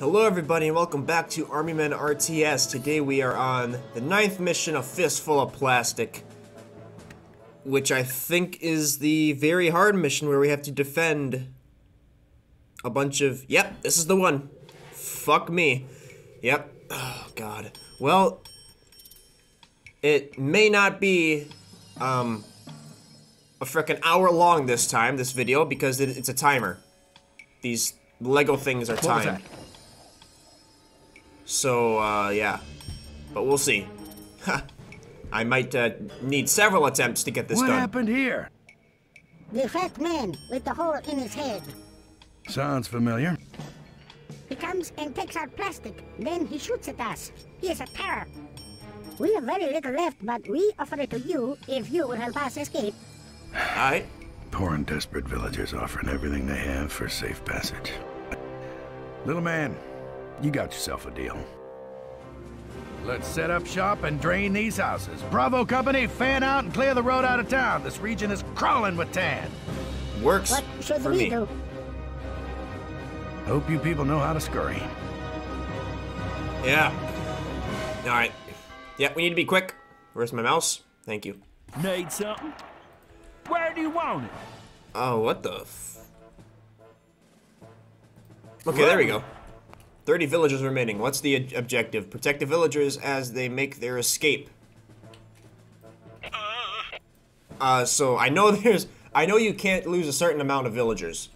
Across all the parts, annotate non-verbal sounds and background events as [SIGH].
Hello everybody and welcome back to Army Men RTS. Today we are on the ninth mission of Fistful of Plastic. Which I think is the very hard mission where we have to defend a bunch of... Yep, this is the one. Fuck me. Yep. Oh, God. Well, it may not be, um, a freaking hour long this time, this video, because it, it's a timer. These Lego things are What was timed. That? So, uh, yeah. But we'll see. I might, uh, need several attempts to get this What done. What happened here? The fat man with the hole in his head. Sounds familiar. He comes and takes our plastic. Then he shoots at us. He is a terror. We have very little left, but we offer it to you if you will help us escape. Alright. Poor and desperate villagers offering everything they have for safe passage. Little man, you got yourself a deal. Let's set up shop and drain these houses. Bravo Company, fan out and clear the road out of town. This region is crawling with tan. Works What should for we me. do? Hope you people know how to scurry. Yeah. Alright. Yeah, we need to be quick. Where's my mouse? Thank you. Need something? Where do you want it? Oh, what the f... Okay, there we go. 30 villagers remaining. What's the objective? Protect the villagers as they make their escape. Uh, so I know [LAUGHS] there's... I know you can't lose a certain amount of villagers.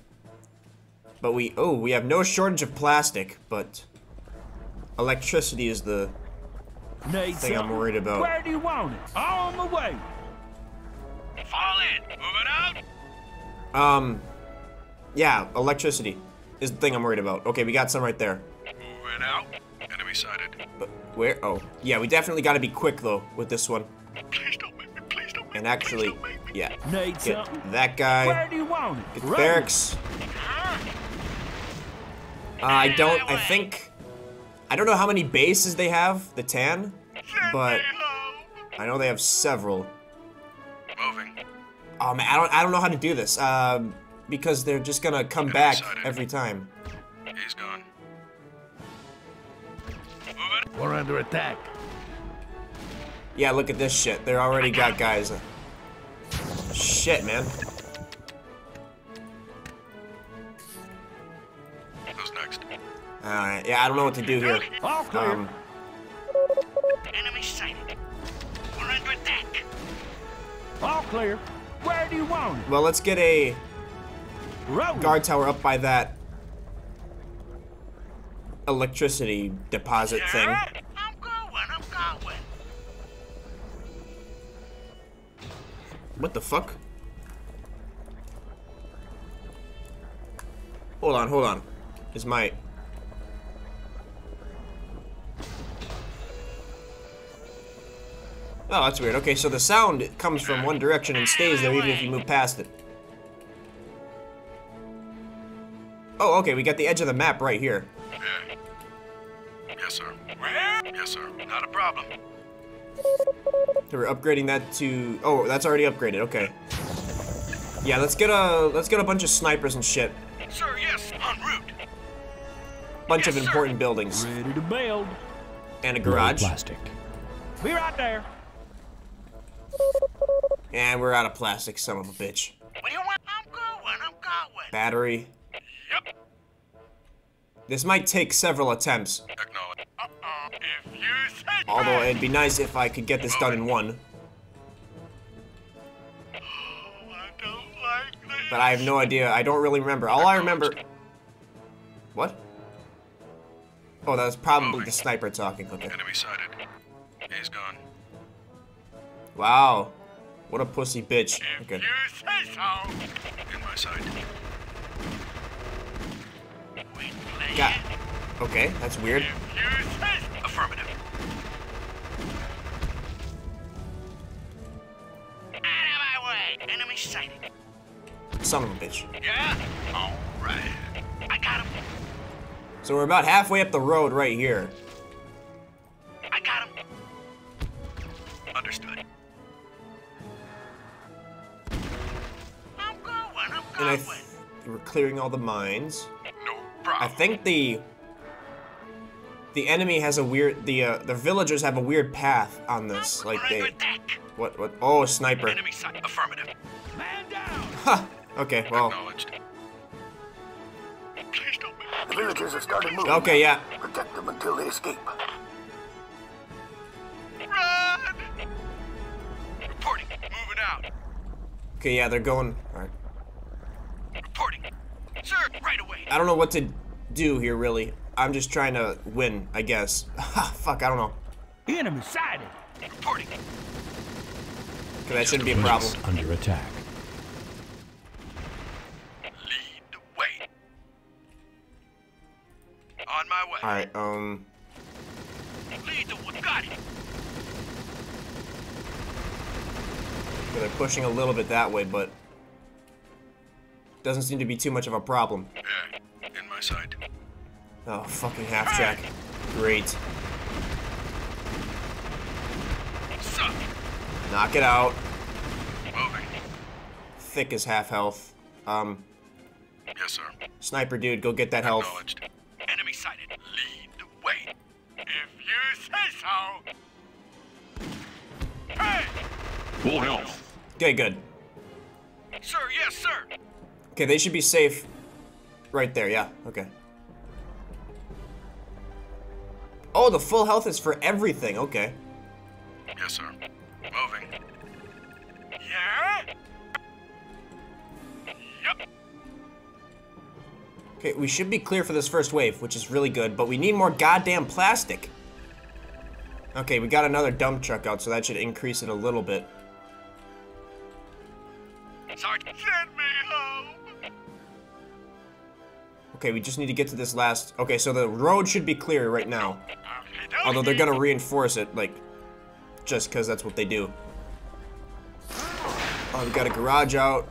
But we... Oh, we have no shortage of plastic, but... Electricity is the... Need Thing I'm worried about. Where do you want it? On the way. Fall in. Moving out. Um... Yeah, electricity is the thing I'm worried about. Okay, we got some right there. Moving out. Enemy sighted. But where? Oh, yeah, we definitely got to be quick though with this one. Please don't make me. Please don't make And actually, Please make me. yeah, Need get something? that guy. Where do you want it? Get the Roll. barracks. Uh, I don't. I think. I don't know how many bases they have. The tan, but I know they have several. Moving. Oh man, I don't. I don't know how to do this. Um, because they're just gonna come back every time. We're under attack. Yeah, look at this shit. They already got guys. Shit, man. Who's next? Alright, yeah, I don't know what to do here. All clear. Um, Enemy sighted. We're under attack. All clear. Where do you want it? well, let's get a guard tower up by that electricity deposit thing. I'm going. I'm going. What the fuck? Hold on, hold on. Is my... Oh, that's weird. Okay, so the sound comes from one direction and stays there even if you move past it. Oh, okay, we got the edge of the map right here. Yes, sir. Not a problem. So we're upgrading that to. Oh, that's already upgraded. Okay. Yeah, let's get a let's get a bunch of snipers and shit. Sir, yes. En route. Bunch of Yes, sir. important buildings Ready to build. and a garage. Plastic. Be right there. And we're out of plastic, son of a bitch. What do you want? I'm going. I'm going. Battery. Yep. This might take several attempts, Acknowledge. Although it'd be nice if I could get this done in one. I don't like this. But I have no idea. I don't really remember. All I remember. What? Oh, that was probably the sniper talking. Okay. Enemy sighted. He's gone. Wow. What a pussy bitch. Okay. You say so. In my sight. We play Got. it. Okay, that's weird. If you say so. Affirmative. Out of my way. Enemy sighted. Son of a bitch. Yeah? All right. I got him. So we're about halfway up the road right here. I got him. Understood. I'm going. I'm And I going. we're clearing all the mines. no problem. I think the the enemy has a weird the uh, the villagers have a weird path on this. Like We're they what what oh a sniper. Enemy sight. Affirmative. Man down! [LAUGHS] Ha! Okay, well. Acknowledged. Please don't make The villagers have started moving. Okay, yeah. Protect them until they escape. Run! Reporting. Moving out. Okay, yeah, they're going. Alright. Reporting. Sir, right away. I don't know what to do here, really. I'm just trying to win, I guess. [LAUGHS] Fuck, I don't know. Enemy sighted! Reporting. Okay, that shouldn't be a problem. Base under attack. Lead the way. On my way. Alright, um. Lead the way. Got it. okay, They're pushing a little bit that way, but. Doesn't seem to be too much of a problem. Yeah, in my sight. Oh, fucking half track. Great. Knock it out. Moving. Thick as half health. Um, Yes, sir. sniper dude, go get that health. Acknowledged. Enemy sighted. Lead the way. If you say so. Hey! Full health. Okay, good. Sir, yes, sir. Okay, they should be safe right there, yeah, okay. Oh, the full health is for everything, okay. Yes, sir. Moving. Yeah? Yep. Okay, we should be clear for this first wave, which is really good, but we need more goddamn plastic. Okay, we got another dump truck out, so that should increase it a little bit. Sergeant, send me home. Okay, we just need to get to this last... Okay, so the road should be clear right now. Although they're gonna reinforce it, like, just because that's what they do. Oh, we got a garage out,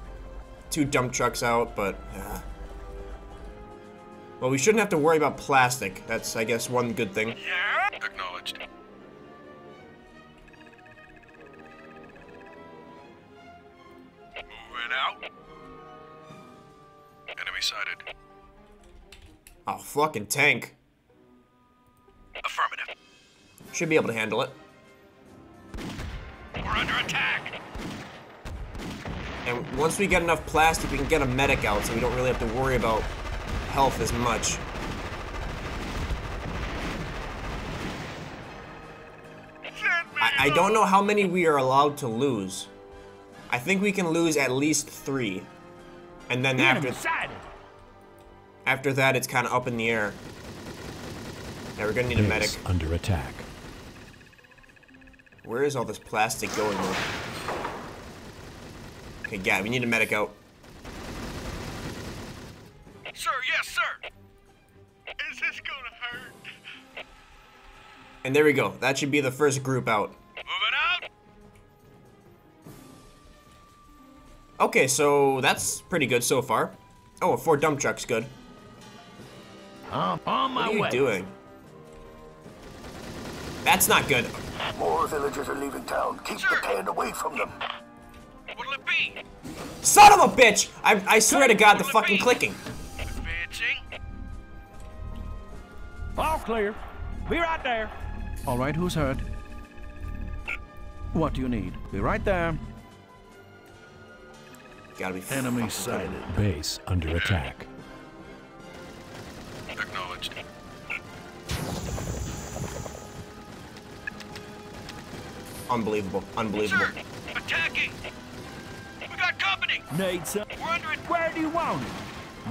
two dump trucks out, but, uh... Well, we shouldn't have to worry about plastic. That's, I guess, one good thing. Yeah? Fucking tank. Affirmative. Should be able to handle it. We're under attack. And once we get enough plastic, we can get a medic out, so we don't really have to worry about health as much. I, I don't know how many we are allowed to lose. I think we can lose at least three. And then after sighted! After that, it's kind of up in the air. Now we're gonna need a medic. Under attack. Where is all this plastic going? Though? Okay, yeah, we need a medic out. Sir, yes, sir. Is this gonna hurt? And there we go. That should be the first group out. Moving out. Okay, so that's pretty good so far. Oh, four dump trucks, good. I'm on my What are you way. doing? That's not good. More villagers are leaving town. Keep Sir. the tan away from them. What'll it be? Son of a bitch! I, I swear to God, the fucking clicking. Advancing. All clear. Be right there. All right, who's hurt? What do you need? Be right there. Gotta be Enemy sighted. Base under attack. Unbelievable. Unbelievable. Sir, attacking. We got company. Need some. We're under it. Where do you want it?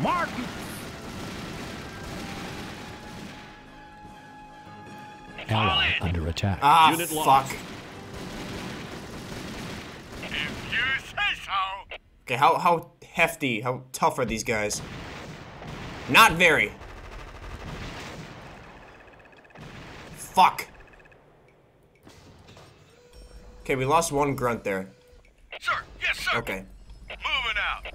Mark it. Ally under attack. Ah, Unit fuck. lost. If you say so. Okay, how, how hefty, how tough are these guys? Not very. Fuck. Okay, we lost one grunt there. Sir, yes, sir. Okay. Moving out.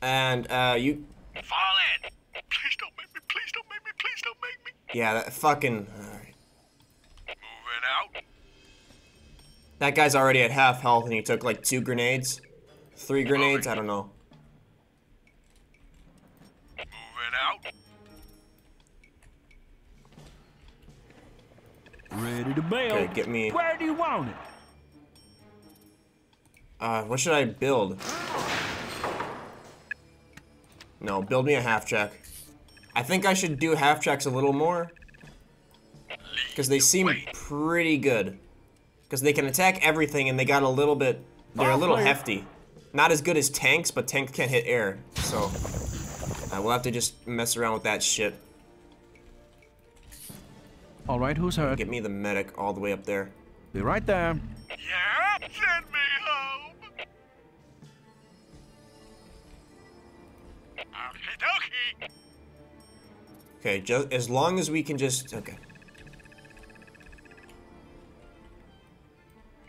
And, uh, you... Fall in. Please don't make me. Please don't make me. Please don't make me. Yeah, that fucking... alright. Moving out. That guy's already at half health and he took like two grenades. Three grenades? I don't know. Moving out. Ready to bail. Okay, get me- Where do you want it? Uh, what should I build? No, build me a half track. I think I should do half tracks a little more. Because they seem pretty good. Because they can attack everything and they got a little bit... They're a little hefty. Not as good as tanks, but tanks can't hit air. So, uh, we'll have to just mess around with that shit. All right, who's hurt? Get me the medic all the way up there. Be right there. Yeah? Send me Okie dokie! Okay, just as long as we can just... Okay.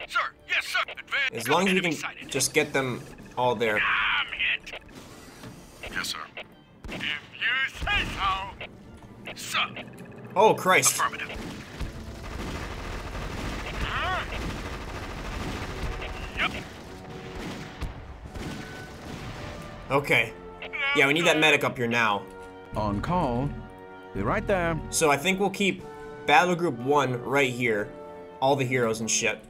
Sir, yes, sir! Advance! As long as we can sighted. just get them all there. I'm hit! Yes, sir. If you say so! Sir! Oh, Christ. Affirmative. Huh? Yep. Okay. Yeah, we need that medic up here now. On call. Be right there. So I think we'll keep Battle Group 1 right here. All the heroes and shit.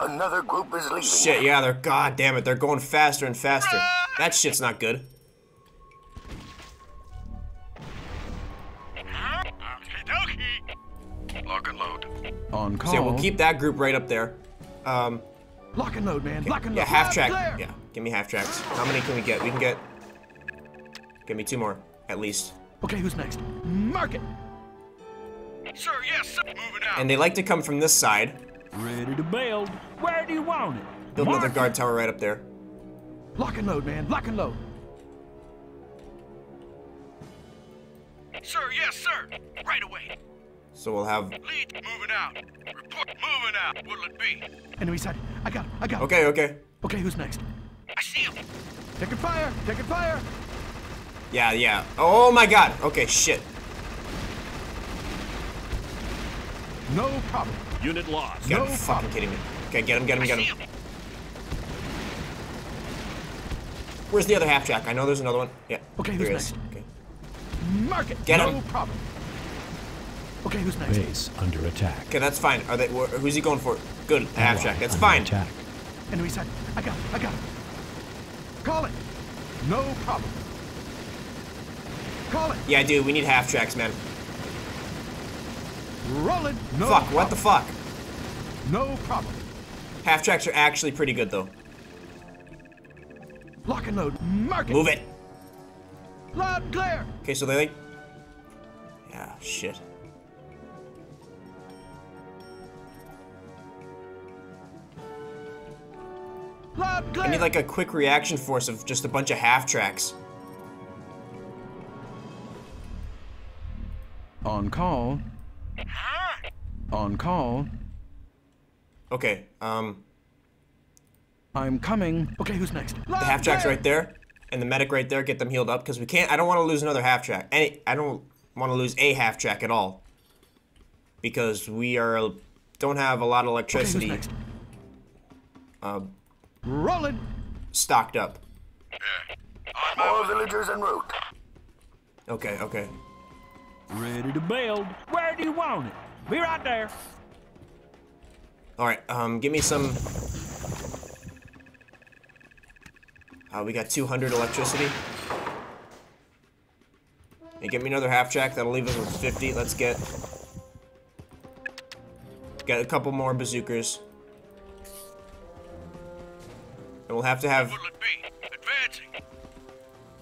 Another group is leaving. Shit, yeah, they're... God damn it, they're going faster and faster. That shit's not good. Huh? Okie dokie. Lock and load. On call. So yeah, we'll keep that group right up there. Um, Lock and load, man. Lock and load. yeah, half Loud track. clear. Yeah, give me half tracks. How many can we get? We can get... Give me two more, at least. Okay, who's next? Mark it. Sir, yes, sir. Moving out. And they like to come from this side. Ready to build. Where do you want it? Build another Mark guard tower right up there. Lock and load, man. Lock and load. Sir, yes, sir. Right away. So we'll have... Lead moving out. Report moving out. What'll it be? Enemy side. I got him. I got him. Okay, okay. Okay, who's next? I see him. Taking fire. Taking fire. Yeah, yeah. Oh my god. Okay, shit. No problem. Unit lost. You gotta No be fucking kidding me. Okay, get him, get him, get him. him. Where's the other half track? I know there's another one. Yeah. Okay, here who's next? Okay. Mark it. Get no him. problem. Okay, who's next? Base under attack. Okay, that's fine. Are they? wh- Who's he going for? Good. Half Ally track. That's under fine. Attack. Enemy side. I got him. I got him. Call it. No problem. Call it. Yeah, dude. We need half tracks, man. Rolling. No fuck. What the fuck? No problem. Half tracks are actually pretty good though. Lock and load. Mark it. Move it. Loud and clear. Okay, so they like. Yeah. Shit. I need like a quick reaction force of just a bunch of half tracks. On call. On call. Okay. Um. I'm coming. Okay, who's next? The half track's right there, and the medic right there. Get them healed up because we can't. I don't want to lose another half track. Any. I don't want to lose a half track at all. Because we are don't have a lot of Okay, who's electricity next? uh, Rolling. stocked up. More villagers en route. Okay, okay. Ready to build. Where do you want it? Be right there. All right. Um, give me some. Uh, we got 200 electricity. And get me another half track. That'll leave us with 50. Let's get. Get a couple more bazookas. And we'll have to have What'll it be? Advancing.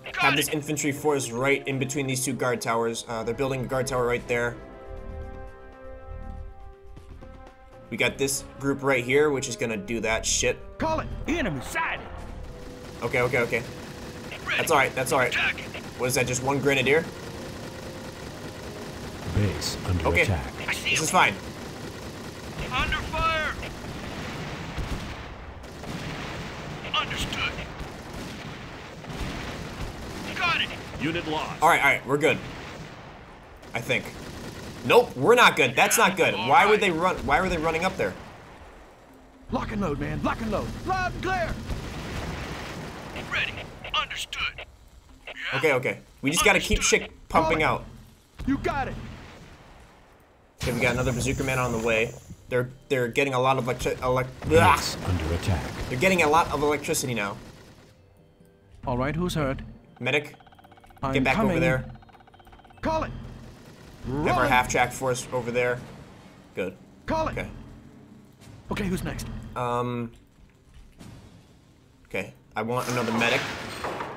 have Got this infantry force right in between these two guard towers. Uh, they're building a guard tower right there. We got this group right here, which is gonna do that shit. Call it. Enemy sighted. Okay, okay, okay. Ready. That's alright, that's alright. Attacking. What is that, just one grenadier? Base under Okay. attack. This is fine. Under fire. Understood. Got it. Unit lost. Alright, alright, we're good. I think. Nope, we're not good. That's not good. Why would they run why were they running up there? Lock and load, man. Lock and load. Loud and clear. Ready. Understood. Yeah. Okay, okay. We just gotta keep shit pumping out. You got it. Okay, we got another bazooka man on the way. They're they're getting a lot of electric. Elec under attack. they're getting a lot of electricity now. All right, who's hurt? Medic, I'm get back coming. over there. Call it. We have our half track force over there. Good. Call it. Okay. Okay, who's next? Um. Okay. I want another medic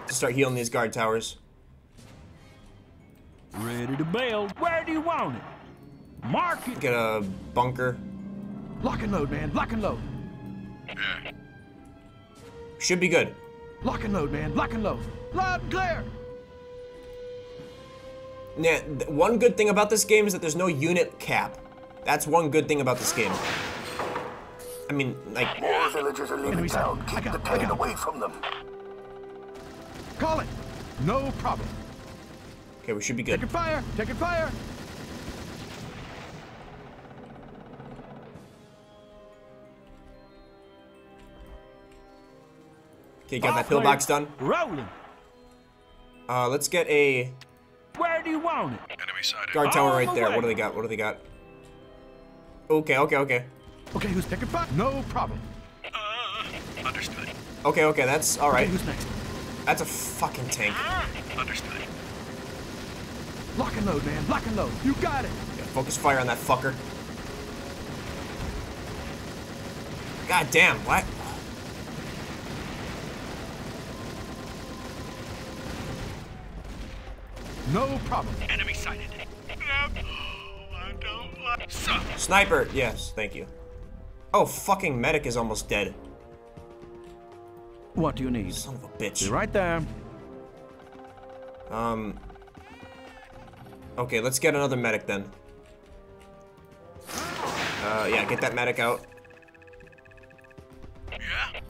to start healing these guard towers. Ready to build. Where do you want it? Mark it. Get a bunker. Lock and load, man. Lock and load. Should be good. Lock and load, man. Lock and load. Loud and clear. Yeah, one good thing about this game is that there's no unit cap. That's one good thing about this game. I mean, like, More villagers are leaving Enemy town. sighted. Keep got the it, pain away from them. Call it. No problem. okay, we should be good. Take Taking fire. Take Taking fire. Okay, got All that pillbox done. Rolling. Uh, let's get a Where do you want it? Enemy sighted. guard tower right the there. way. What do they got? What do they got? Okay, okay, okay. Okay, who's taking fire? No problem. Uh, understood. Okay, okay, that's Okay, alright. who's next? That's a fucking tank. Understood. Lock and load, man. Lock and load. You got it. Yeah, focus fire on that fucker. God damn, what? No problem. Enemy sighted. I don't Sniper, yes, thank you. Oh, fucking medic is almost dead. What do you need? Son of a Be bitch. right there. Um. Okay, let's get another medic then. Uh, yeah, get that medic out. Yeah.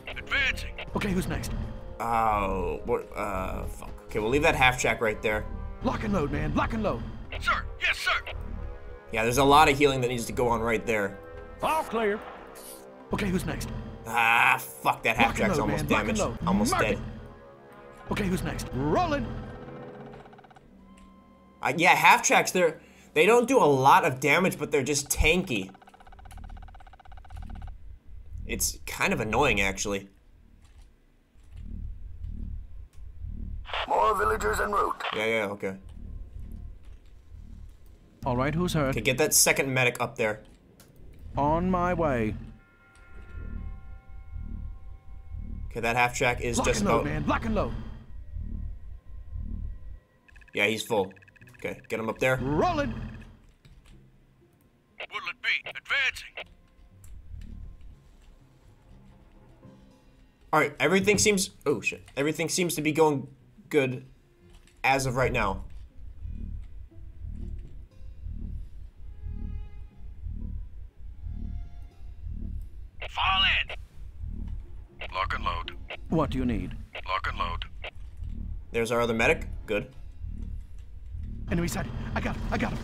Advancing. Okay, who's next? Oh, what? Uh, fuck. Okay, we'll leave that half track right there. Lock and load, man. Lock and load. Sir. Yes, sir. Yeah, there's a lot of healing that needs to go on right there. All clear. Okay, who's next? Ah, fuck, that half Lock track's almost man. Lock and damaged. load. Almost Mark dead. it. Okay, who's next? Rolling. Uh, yeah, half tracks, they're, they don't do a lot of damage, but they're just tanky. It's kind of annoying, actually. More villagers en route. Yeah, yeah, okay. All right, who's hurt? Okay, get that second medic up there. On my way. Okay, that half track is Lock just and load, about. man. Lock and load. Yeah, he's full. Okay, get him up there. Rolling. What'll it be? Advancing. All right, everything seems. Oh shit! Everything seems to be going good as of right now. Fall in. Lock and load. What do you need? Lock and load. There's our other medic. Good. Enemy sighted. I got him. I got him.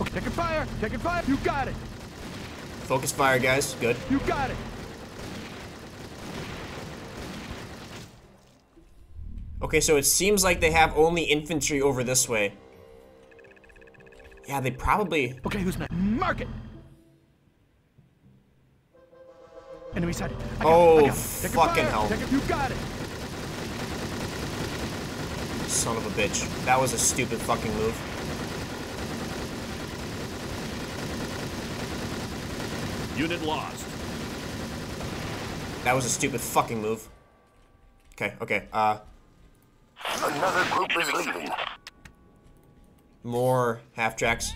Okay, take taking fire. Take Taking fire. You got it. Focus fire, guys. Good. You got it. Okay, so it seems like they have only infantry over this way. Yeah, they probably. Okay, who's next? Mark it. Enemy sighted. I Oh, him. I got fucking fire. hell. Taking- You got it. Son of a bitch. That was a stupid fucking move. Unit lost. That was a stupid fucking move. Okay, okay. Uh, Another group is leaving. more half tracks.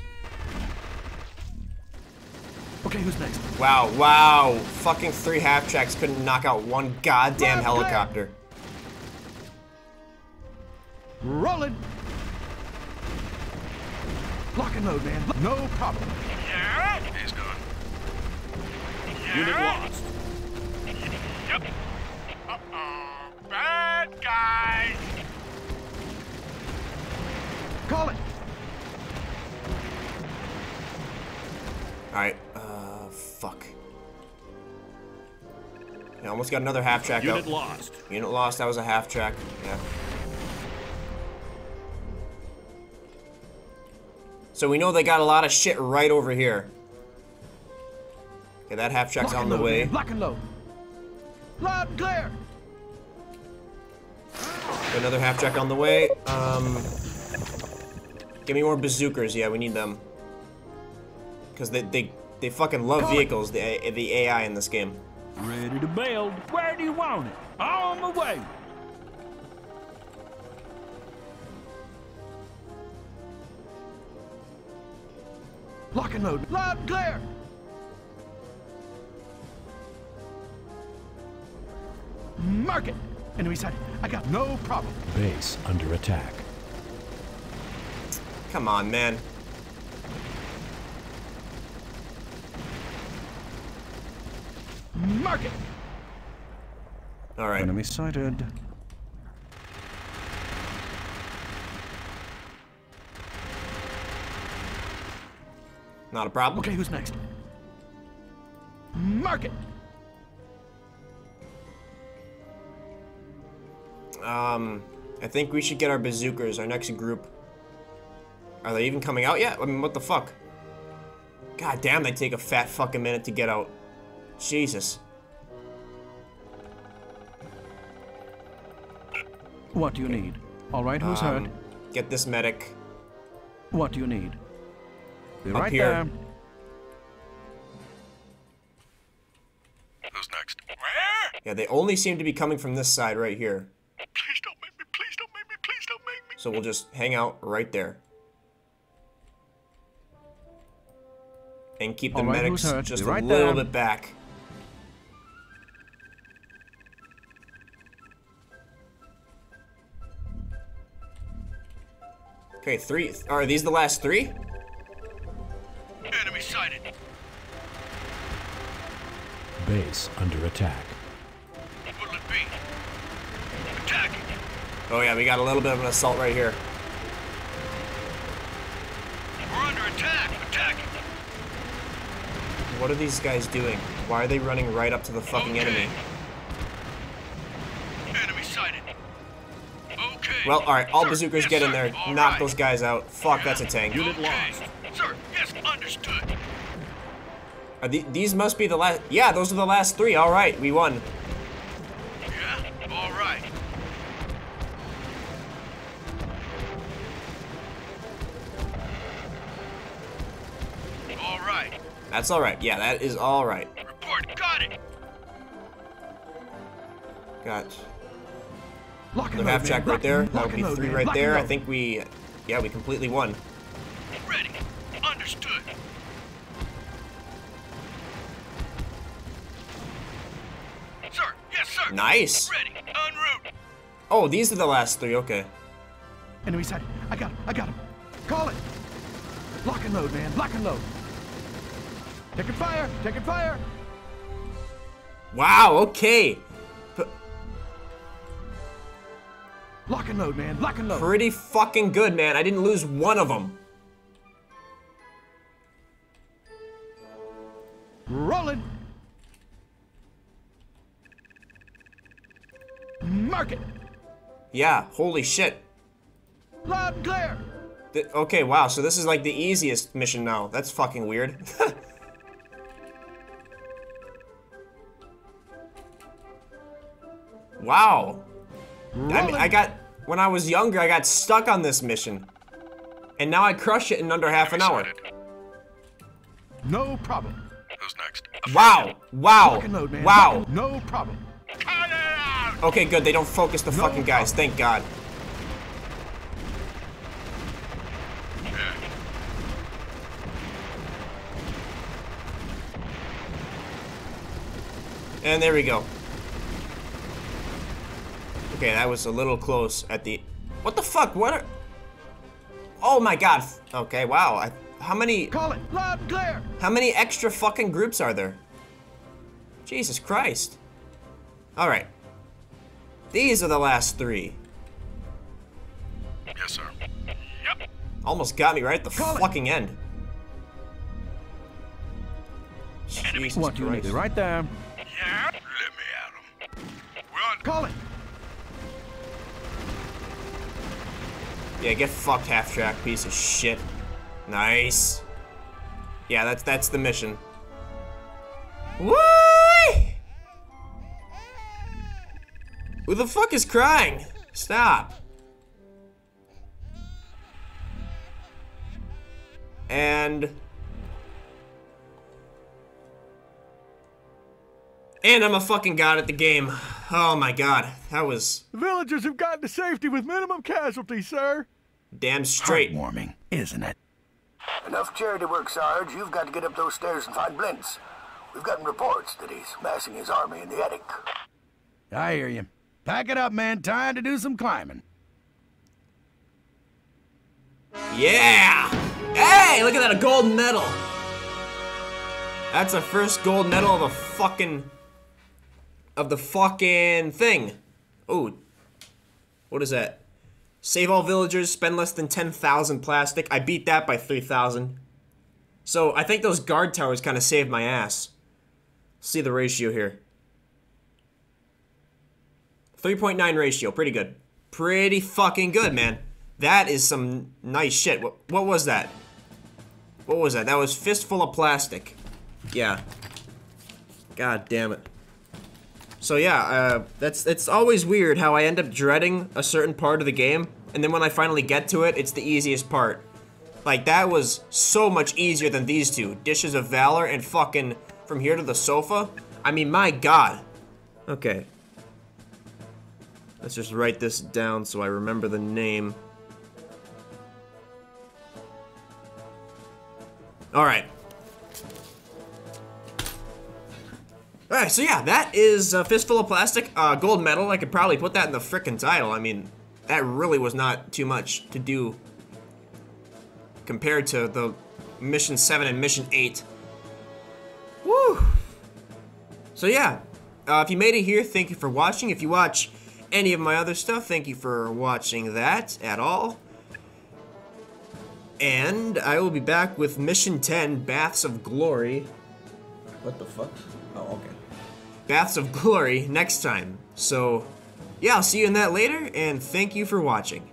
Okay, who's next? Wow, wow. Fucking three half tracks couldn't knock out one goddamn Left leg. helicopter. Rolling. Lock and load, man. No problem. He's gone. Unit lost. Yep. Uh-oh. Bad guys. Call it. Alright, uh, fuck. I almost got another half track Unit out. lost. Unit lost, that was a half track. Yeah. So we know they got a lot of shit right over here. Okay, that half track's Lock on the load, way. man. Lock and load. Loud and clear. Another half track on the way. Um, give me more bazookas. Yeah, we need them. Cause they they they fucking love vehicles. The the AI in this game. Ready to build. Where do you want it? On my way. Lock and load. Loud and clear. Mark it. Enemy side. I got no problem. Base under attack. Come on, man. Mark it. All right. Enemy sighted. Not a problem. Okay, who's next? Mark it. Um, I think we should get our bazookas, our next group. Are they even coming out yet? I mean, what the fuck? God damn, they take a fat fucking minute to get out. Jesus. What do you need? All right, who's Um, hurt? Get this medic. What do you need? Be Up right here. there. Who's next? Where? Yeah, they only seem to be coming from this side right here. Please don't make me. Please don't make me. Please don't make me. So we'll just hang out right there. And keep the All right, medics just Be a little there. bit back. Okay, three. Are these the last three? Enemy sighted. Base under attack. What'll it be? Attacking. Oh yeah, we got a little bit of an assault right here. We're under attack. Attacking. What are these guys doing? Why are they running right up to the fucking enemy? Enemy sighted. Okay. Well, alright, all Sir, bazookas yes, get in there. All Knock right. those guys out. Fuck, that's a tank. Unit okay. Sir, yes, understood. Are the, these must be the last. Yeah, those are the last three. Alright, we won. That's alright. Yeah, that is alright. Report. Got it. Got Lock and the load, half man. track Lock right there. That lock would be three man. right Lock there. I think we. Yeah, we completely won. Ready. Understood. Sir, yes, sir. Nice. Ready. En route. Oh, these are the last three. Okay. Enemy side. I got him. I got him. Call it. Lock and load, man. Lock and load. Taking fire. Taking fire. Wow. Okay. Lock and load, man. Lock and load. pretty fucking good, man. I didn't lose one of them. Rolling. Mark it. Yeah. Holy shit. Loud and clear. Th- okay. Wow. So this is like the easiest mission now. That's fucking weird. [LAUGHS] wow. I mean, I got when I was younger, I got stuck on this mission, and now I crush it in under half an hour. No problem. Who's next? Wow! Wow! Load. Wow! No problem. Cut it out. Okay, good. They don't focus the No fucking guys. Thank God. And there we go. Okay, that was a little close at the. What the fuck? What are? Oh my God. Okay, wow. I, how many? Call it. Loud and clear. How many extra fucking groups are there? Jesus Christ. Alright. These are the last three. Yes, sir. Yep. Almost got me right at the Call it. fucking end. Jesus What do you Christ. need? Right there. Yeah. Let me at him. We're on. Call it. Yeah, get fucked, half track, piece of shit. Nice. Yeah, that's that's the mission. Woo! Who the fuck is crying? Stop. And And I'm a fucking god at the game. Oh my god, that was The villagers have gotten to safety with minimum casualties, sir. damn straight. Warming, isn't it? Enough charity work, Sarge. You've got to get up those stairs and find Blintz. We've gotten reports that he's massing his army in the attic. I hear you. Pack it up, man. Time to do some climbing. Yeah! Hey, look at that, a gold medal. That's the first gold medal of the fucking of the fucking thing. Oh, what is that? Save all villagers, spend less than 10,000 plastic. I beat that by 3,000. So I think those guard towers kind of saved my ass. See the ratio here. 3.9 ratio, pretty good. Pretty fucking good, man. That is some nice shit. What, what was that? What was that? That was fistful of plastic. Yeah. God damn it. So yeah, uh, that's it's always weird how I end up dreading a certain part of the game, and then when I finally get to it, it's the easiest part. Like that was so much easier than these two, Dishes of Valor and fucking From Here to the Sofa. I mean, my god. Okay. Let's just write this down so I remember the name. Alright. Alright, so yeah, that is a Fistful of Plastic, uh, gold medal. I could probably put that in the frickin' title. I mean, that really was not too much to do compared to the Mission 7 and Mission 8. Woo! So yeah, uh, if you made it here, thank you for watching. If you watch any of my other stuff, thank you for watching that at all. And I will be back with Mission 10, Baths of Glory. What the fuck? Oh, okay. Baths of Glory next time. So, yeah, I'll see you in that later, and thank you for watching.